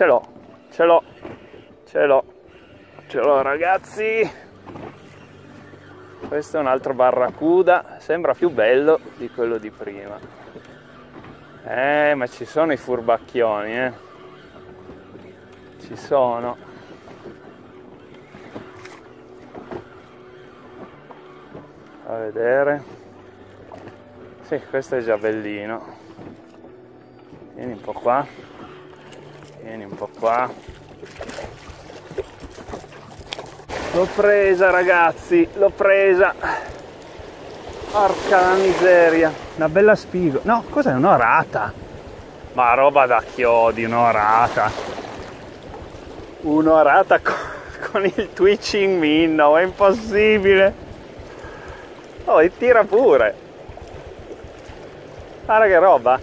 ce l'ho, ce l'ho, ce l'ho, ce l'ho ragazzi. Questo è un altro barracuda, sembra più bello di quello di prima. Eh, ma ci sono i furbacchioni, eh. Ci sono. A vedere. Sì, questo è già bellino. Vieni un po' qua. Vieni un po' qua. L'ho presa ragazzi, l'ho presa. Porca la miseria. Una bella spigo. No, cos'è? Un'orata. Ma roba da chiodi, un'orata. Un'orata con, con il twitching minnow, è impossibile. Oh, e tira pure. Guarda che roba.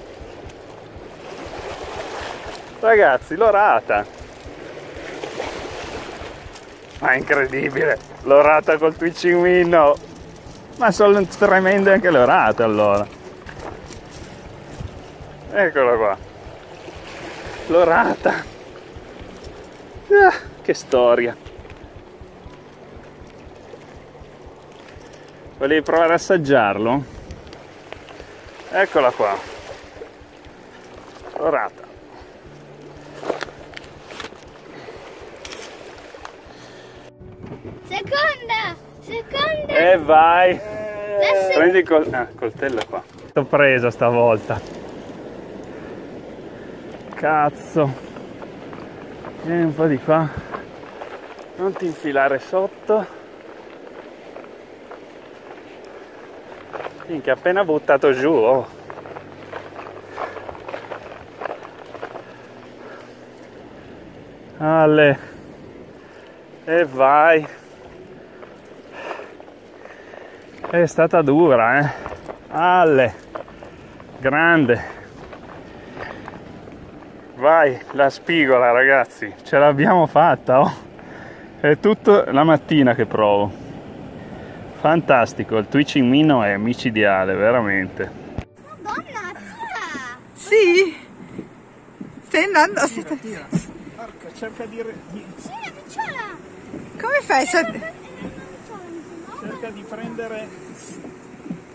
Ragazzi, l'orata. Ma è incredibile. L'orata col twitching minnow. Ma sono tremende anche le orate allora. Eccola qua. L'orata. Ah, che storia. Volevi provare a assaggiarlo? Eccola qua. L'orata. Seconda! Seconda! E vai! Adesso- Prendi il col- ah, coltello qua. T'ho preso stavolta. Cazzo. Vieni un po' di qua. Non ti infilare sotto. Minchia, appena buttato giù. Oh. Ale. E vai. È stata dura, eh. Alle. Grande. Vai, la spigola, ragazzi. Ce l'abbiamo fatta, oh. È tutta la mattina che provo. Fantastico, il twitching minnow è micidiale, veramente. Madonna, tira! Sì. Stai andando? Stai- Porca, cerca di, Sì, la picciola! Come fai? So- cerca di prendere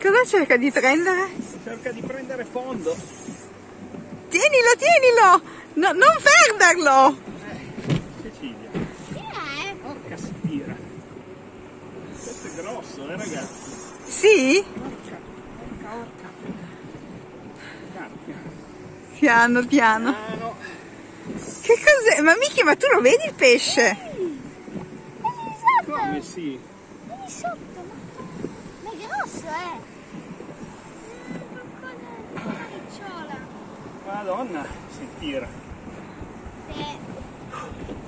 Cosa cerca di prendere? cerca di prendere fondo. Tienilo, tienilo! No, non perderlo! Cecilia, Tira, eh! porca si tira. Questo è grosso, eh ragazzi. Sì? Porca, porca, porca. Piano, piano. Ah, no. Che cos'è? Ma Miki, ma tu lo vedi il pesce? Vieni sotto! Come sì? Vieni sotto! Ma ma è grosso, eh! Una! Madonna, si tira. Eh.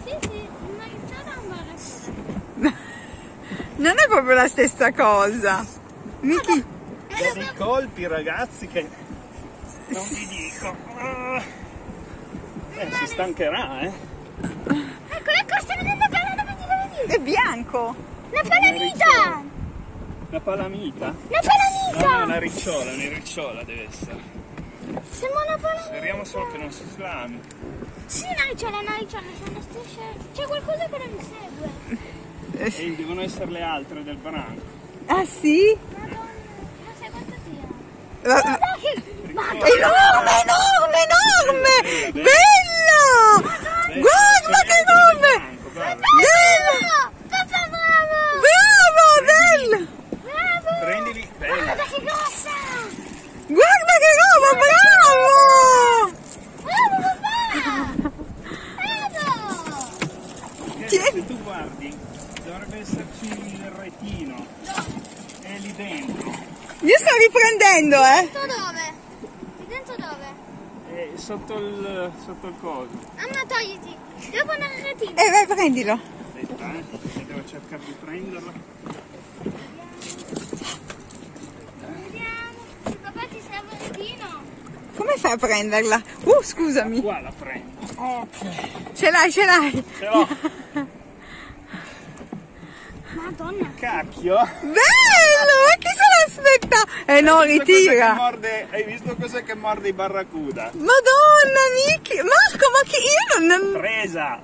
Sì, sì, una una picciola? Non è proprio la stessa cosa. Miki, dei colpi ragazzi che non vi dico. Ah. Eh, si stancherà, eh. Ecco, ecco, sta vedendo bene, vedi, vedi! è bianco. Una palamita! Una palamita? Una No, no, una ricciola, una ricciola deve essere. Sembra una palamita! Speriamo solo che non si slami. Sì, una ricciola, una ricciola, c'è una striscia. C'è qualcosa che non mi segue. E devono essere le altre del branco. Ah sì? Madonna, ma sai quanto tira? La- Guarda che... Ma Enorme, enorme, enorme! Bello! Guarda che enorme! Bello! Papà, bravo! Bravo, bello! Bravo! Prendili, bella. Guarda che grossa! Guarda che roba, bravo! Bravo, papà! Bravo! Che Tieni. se tu guardi, dovrebbe esserci il retino. È lì dentro. Io sto riprendendo, eh! Dentro dove? Di dentro dove? È sotto il, sotto il coso. Mamma, togliti! Devo andare al retino. Eh, vai, prendilo. Aspetta, eh. Devo cercare di prenderla. Vediamo. Papà ti serve il retino. Come fai a prenderla? Uh, scusami. Qua la prendo. Ok. Ce l'hai, ce l'hai. Ce l'ho. Madonna. Cacchio. Bello! Ma chi se l'ha aspetta. Eh no, che ritira. morde- hai visto cos'è che morde i barracuda? Madonna, Nicky. Marco, ma che io non... Presa!